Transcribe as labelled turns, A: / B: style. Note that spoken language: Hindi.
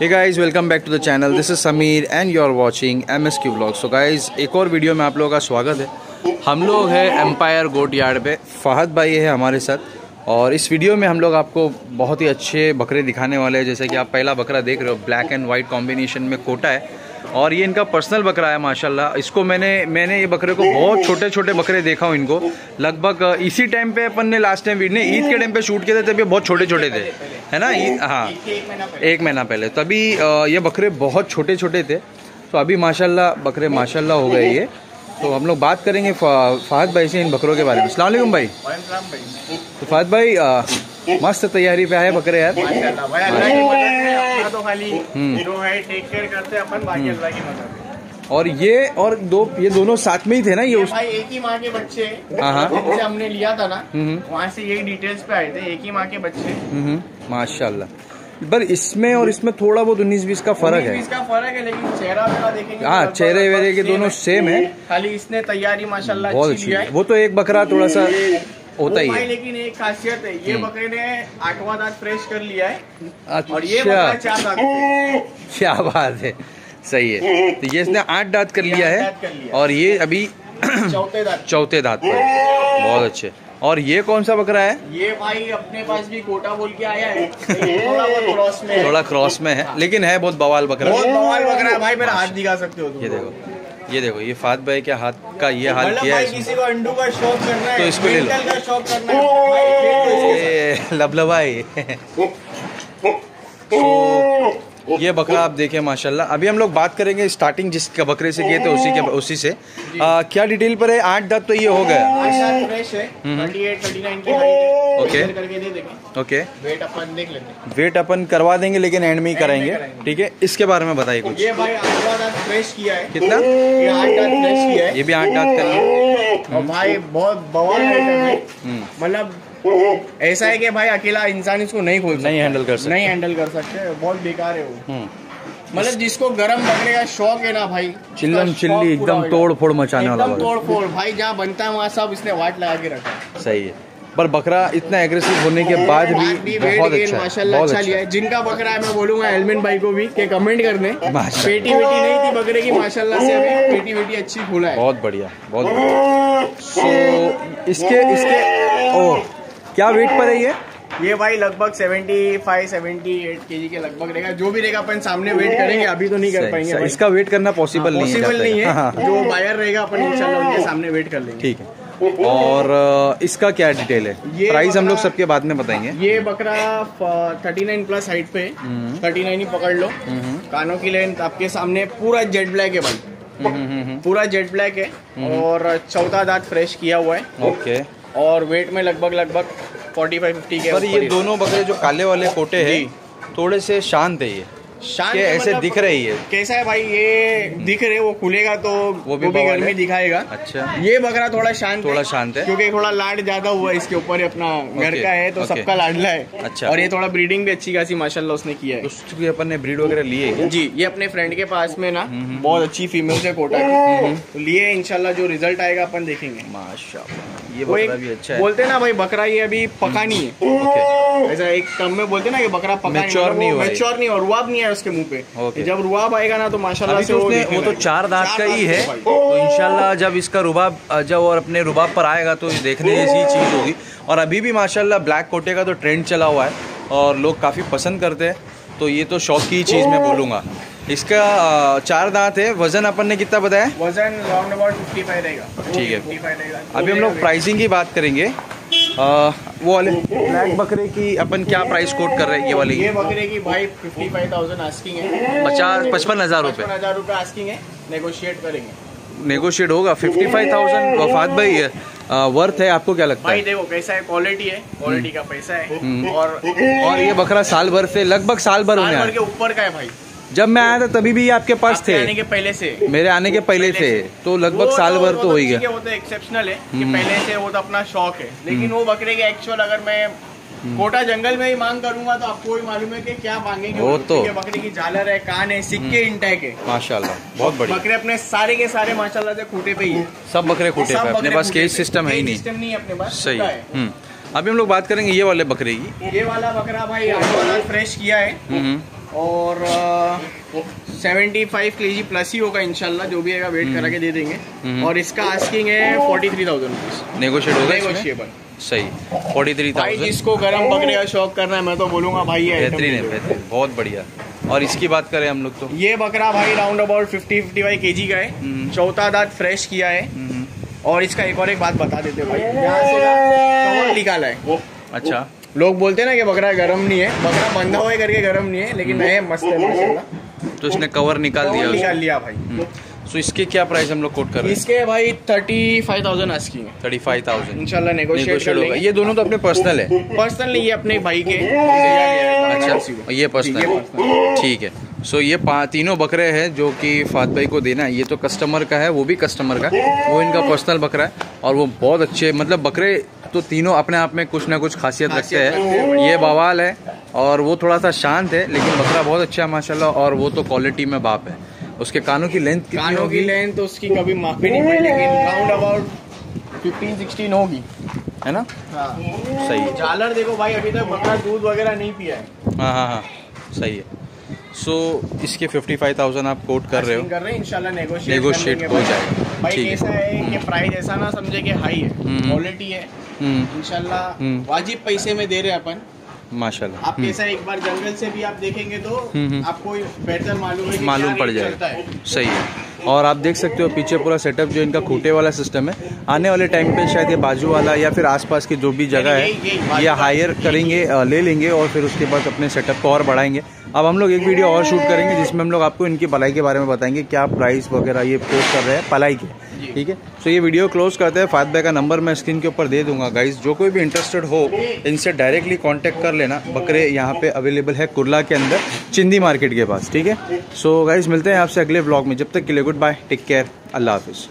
A: Hey guys welcome back to the channel this is Sameer and you are watching M S Q blog so guys एक और वीडियो में आप लोगों का स्वागत है। हम लोग हैं एम्पायर गोट यार्ड पे। फहद भाई है हमारे साथ। और इस वीडियो में हम लोग आपको बहुत ही अच्छे बकरे दिखाने वाले हैं। जैसे कि आप पहला बकरा देख रहे हो ब्लैक एंड वाइट कॉम्बिनेशन में कोटा है। और ये इनका पर्सनल बकरा है, माशाल्लाह। इसको मैंने मैंने ये बकरे को बहुत छोटे छोटे बकरे देखा हूँ इनको। लगभग इसी टाइम पे अपन ने लास्ट टाइम वीडियो ईद के टाइम पे शूट किए थे तभी बहुत छोटे छोटे थे। है ना? हाँ। एक महीना पहले। तभी ये बकरे बहुत छोटे छोटे थे। तो अभी माशाल्लाह, बकरे माशाल्लाह हो गए ये। तो हम लोग बात करेंगे फहद भाई से इन बकरों के बारे में। सलामकुम भाई। तो फहद भाई मस्त तैयारी पे आए बकरे यार।
B: तो खाली
A: हम्म।
B: जो है टेक केयर करते हैं अपन बाकी अल्लाह की मदद
A: और ये और दो ये दोनों साथ में ही थे ना ये
B: ये भाई एक ही माँ के बच्चे।
A: हाँ, हाँ।
B: जिनसे हमने लिया था ना
A: हम्म।
B: वहाँ से यही डिटेल्स पे आए थे एक ही माँ के बच्चे।
A: हम्म, माशाल्लाह। पर इसमें और इसमें थोड़ा बहुत उन्नीस बीस का फ़र्क है।
B: इसका फ़र्क है लेकिन चेहरा वेरा देखेंगे
A: हाँ,
B: तो
A: चेहरे वेरे के दोनों
B: same
A: है।
B: खाली इसने तैयारी माशाल्लाह
A: बहुत
B: अच्छी
A: है। वो तो एक बकरा थोड़ा सा होता ही है।
B: लेकिन एक खासियत है ये
A: हम्म।
B: बकरे ने आठवां दांत फ्रेश कर लिया है अच्छा। और ये बकरा
A: अच्छा
B: चार दांत
A: क्या बात है। सही है। तो ये इसने आठ दांत कर लिया है
B: कर लिया।
A: और ये अभी
B: चौथे दांत
A: चौथे दांत पर बहुत अच्छे। और ये कौन सा बकरा है?
B: ये भाई अपने पास भी कोटा बोल के आया है थोड़ा क्रॉस में है।
A: थोड़ा क्रॉस में है लेकिन है बहुत बवाल बकरा।
B: बहुत बवाल बकरा है भाई मेरा हाथ दिखा सकते हो तुम
A: ये देखो। ये देखो ये फात भाई के हाथ का ये हाल
B: मतलब
A: किया है।
B: किसी को अंडू का शौक करना है
A: तो इसको ले लो। लबलबाई। ये बकरा आप देखें माशाल्लाह। अभी हम लोग बात करेंगे स्टार्टिंग जिस बकरे से किए थे उसी के उसी से। आ, क्या डिटेल पर है? आठ दांत तो ये हो गया
B: आज साथ फ्रेश। 38 39 की हाइट
A: ओके। ओके
B: वेट अपन देख लेते
A: वेट अपन करवा देंगे लेकिन एंड में ही कराएँगे। ठीक है? इसके बारे में बताइए कुछ।
B: ये भाई फ्रेश किया है।
A: कितना?
B: ये आठ दांत फ्रेश किया है।
A: ये भी आठ दांत कर
B: भाई बहुत है
A: हम्म,
B: मतलब ऐसा है कि भाई अकेला इंसान इसको नहीं खोल
A: नहीं हैंडल कर सकते।
B: नहीं हैंडल कर सकते बहुत बेकार है वो।
A: हम्म,
B: मतलब जिसको गरम बकरे का शौक है ना भाई
A: चिल्लम चिल्ली एकदम तोड़ फोड़ मचाने वाला
B: एकदम तोड़ फोड़ भाई जहाँ बनता है वहाँ सब इसने वाट लगा के रखा।
A: सही है। पर बकरा इतना एग्रेसिव होने के बाद
B: बात
A: भी बहुत अच्छा
B: माशाल्लाह अच्छा
A: अच्छा
B: लिया
A: है।
B: जिनका बकरा है मैं बोलूँगा एलमिन भाई को भी के कमेंट करने। पेटी वेटी नहीं थी बकरे की माशाल्लाह से अभी पेटी वेटी अच्छी खुला है।
A: बहुत बढ़िया बहुत बढ़िया। सो इसके इसके ओ क्या वेट पर है ये?
B: ये भाई लगभग 75 78 केजी के लगभग रहेगा। जो भी रहेगा अपन सामने वेट करेंगे अभी तो नहीं कर पाएँगे। भाई।
A: इसका वेट करना पॉसिबल नहीं है
B: पॉसिबल नहीं है।
A: हाँ, हाँ,
B: जो बायर रहेगा अपन इंशाल्लाह उनके सामने वेट कर लेंगे।
A: ठीक है। और इसका क्या डिटेल है?
B: ये
A: प्राइस हम लोग सबके बाद में बताएँगे।
B: ये बकरा थर्टी नाइन प्लस हाइट पे
A: हम्म।
B: थर्टी नाइन ही पकड़ लो।
A: हम्म,
B: कानों की लेंथ आपके सामने पूरा जेट ब्लैक है भाई।
A: हम्म, हम्म, हम्म,
B: पूरा जेट ब्लैक है। और चौथा दांत फ्रेश किया हुआ है।
A: ओके
B: और वेट में लगभग लगभग 45 50 के
A: पर ये दोनों बकरे जो काले वाले कोटे हैं। थोड़े से शांत है ये।
B: शांत
A: ऐसे
B: मतलब
A: दिख रही है।
B: कैसा है भाई ये दिख रहे वो खुलेगा तो वो भी,
A: बवाल
B: गर्मी दिखाएगा।
A: अच्छा।
B: ये बकरा थोड़ा शांत
A: थोड़ा शांत है।
B: क्योंकि थोड़ा लाड ज़्यादा हुआ है इसके ऊपर अपना घर का है तो सबका लाडला है।
A: अच्छा।
B: और ये थोड़ा ब्रीडिंग भी अच्छी खासी माशाल्लाह उसने किया है।
A: उसकी अपन ने ब्रीड वगैरह लिए
B: जी ये अपने फ्रेंड के पास में ना
A: हम्म,
B: बहुत अच्छी फीमेल से कोटा तो लिए इंशाल्लाह जो रिज़ल्ट आएगा अपन देखेंगे।
A: माशाल्लाह। ये बकरा भी अच्छा है।
B: बोलते ना भाई बकरा ये अभी पका नहीं है। ऐसा एक टर्म में बोलते ना कि बकरा पका
A: Mature नहीं हुआ
B: मेच्योर नहीं और रुआब नहीं है उसके मुँह पे। जब रुआब आएगा ना तो माशाल्लाह से
A: तो
B: वो
A: उसने वो तो चार दांत का ही है। तो इंशाल्लाह जब इसका रुबाब जब और अपने रुबाब पर आएगा तो देखने जैसी चीज़ होगी। और अभी भी माशाल्लाह ब्लैक कोटे का तो ट्रेंड चला हुआ है और लोग काफ़ी पसंद करते हैं। तो ये तो शौक की चीज़ मैं बोलूँगा। इसका चार दांत है। वज़न अपन ने कितना बताया?
B: वज़न राउंड अबाउट 55 रहेगा।
A: ठीक है। अभी हम लोग प्राइसिंग की बात करेंगे। अ, वो वाले ब्लैक बकरे की अपन क्या प्राइस कोट कर रहे हैं ये वाली?
B: ये बकरे की भाई 55000 आस्किंग है।
A: पचास पचपन हज़ार रुपये
B: हज़ार रुपये आस्किंग है। नेगोशिएट करेंगे।
A: नेगोशिएट होगा। फिफ्टी फाइव थाउज़ेंड वफात भाई वर्थ है आपको क्या लगता
B: भाई
A: है?
B: भाई देखो कैसा है क्वालिटी है। क्वालिटी का पैसा है।
A: हम्म।
B: और
A: और ये बकरा साल भर से लगभग साल भर होने
B: साल भर के ऊपर का है भाई।
A: जब मैं आया था तभी भी आपके पास थे।
B: आने के पहले से।
A: मेरे आने के पहले से। तो लगभग साल भर तो हो ही गया।
B: वो तो एक्सेप्शनल है कि
A: हम्म।
B: पहले से वो तो अपना शौक है। लेकिन वो बकरे के एक्चुअल अगर मैं
A: हम्म।
B: कोटा जंगल में ही मांग करूँगा तो आपको ही मालूम है कि क्या मांगेंगे
A: वो तो।
B: बकरे की। झालर है कान है सिक्के इंटैक है।
A: माशाल्लाह बहुत बढ़िया।
B: बकरे अपने सारे के सारे माशाल्लाह से खूटे पे ही है।
A: सब बकरे खूटे पे अपने पास केज सिस्टम है ही नहीं।
B: सिस्टम नहीं अपने पास
A: सही है। हम्म। अभी हम लोग बात करेंगे ये वाले बकरे की।
B: ये वाला बकरा भाई फ्रेश किया है।
A: हम्म।
B: और सेवेंटी फाइव के जी प्लस ही होगा इंशाल्लाह जो भी आएगा वेट करा के दे देंगे।
A: हम्म।
B: और इसका आस्किंग है forty three thousand rupees
A: negotiate होगा?
B: नेगोशिएबल
A: सही। फोर्टी थ्री थाउज़ेंड
B: जिसको गर्म बकरे का शौक करना है मैं तो बोलूँगा भाई
A: बेहतरीन है बेहतरीन। बहुत बढ़िया। और इसकी बात करें हम लोग तो?
B: ये बकरा भाई round about fifty fifty five K G का है।
A: हम्म।
B: चौथा दांत फ्रेश किया है।
A: हम्म,
B: और इसका एक और एक बात बता देते भाई। यहाँ से निकाला है।
A: अच्छा।
B: लोग बोलते हैं ना कि बकरा गर्म नहीं है। बकरा बंधा हुआ करके गर्म नहीं है लेकिन है मस्त है माशाल्लाह।
A: तो इसने कवर निकाल दिया
B: निकाल लिया भाई।
A: हम्म, तो इसके क्या प्राइस हम लोग कोट कर रहे हैं?
B: इसके भाई थर्टी फाइव थाउज़ेंड आज की
A: थर्टी फाइव थाउज़ेंड
B: इनशाला नेगोशिएट
A: होगा। ये दोनों तो अपने पर्सनल है।
B: पर्सनल ये अपने भाई के।
A: अच्छा। ये पर्सनल ठीक है। सो ये पा- तीनों बकरे हैं जो कि फात भाई को देना है। ये तो कस्टमर का है वो भी कस्टमर का वो इनका पर्सनल बकरा है और वो बहुत अच्छे मतलब बकरे तो तीनों अपने आप में कुछ ना कुछ खासियत रखते हैं। ये बवाल है और वो थोड़ा सा शांत है लेकिन बकरा बहुत अच्छा है माशाल्लाह और वो तो क्वालिटी में बाप है। उसके कानों की लेंथ कितनी
B: कानों की लेंथ तो उसकी कभी मापी नहीं पड़ी लेकिन राउंड अबाउट फिफ्टीन सिक्सटीन होगी।
A: है ना?
B: हाँ।
A: सही
B: झालर देखो भाई अभी तक बकरा दूध वगैरह नहीं पिया है।
A: हाँ हाँ हाँ। सही है। सो so, इसके फिफ्टी फाइव थाउज़ेंड आप कोट कर रहे हो
B: कर रहे हैं इंशाल्लाह नेगोशिएट
A: हो जाएगा।
B: भाई
A: ठीक है।
B: है कि प्राइस ऐसा ना समझे कि हाई है
A: हम्म।
B: क्वालिटी है
A: हम्म,
B: इंशाल्लाह
A: हम्म।
B: वाजिब पैसे में दे रहे हैं अपन
A: माशाल्लाह
B: आप कैसा है, एक बार जंगल से भी आप देखेंगे तो
A: हम्म, हम्म।
B: आपको बेहतर मालूम है
A: मालूम पड़ जाएगा सही है और आप देख सकते हो पीछे पूरा सेटअप जो इनका खूटे वाला सिस्टम है। आने वाले टाइम पे शायद ये बाजू वाला या फिर आसपास की जो भी जगह है या
B: ये
A: हायर करेंगे ले लेंगे और फिर उसके बाद अपने सेटअप को और बढ़ाएँगे। अब हम लोग एक वीडियो और शूट करेंगे जिसमें हम लोग आपको इनकी भलाई के बारे में बताएँगे क्या प्राइस वगैरह ये पोस्ट कर रहे हैं पलाई के। ठीक है? सो ये वीडियो क्लोज करते हैं। भाई का नंबर मैं स्क्रीन के ऊपर दे दूँगा। गाइज़ जो कोई भी इंटरेस्टेड हो, इनसे डायरेक्टली कॉन्टैक्ट कर लेना। बकरे यहाँ पे अवेलेबल है कुरला के अंदर, चिंदी मार्केट के पास, ठीक है? सो गाइज़ मिलते हैं आपसे अगले ब्लॉग में। जब तक के लिए गुड बाय टेक केयर अल्लाह हाफिज़।